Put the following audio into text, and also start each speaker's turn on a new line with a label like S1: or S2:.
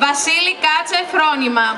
S1: Βασίλη Κάτσε Φρόνημα.